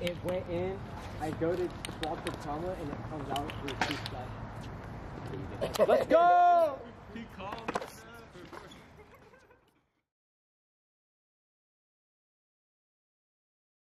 it went in, I go to swap the trauma and it comes out with two flat. Let's go!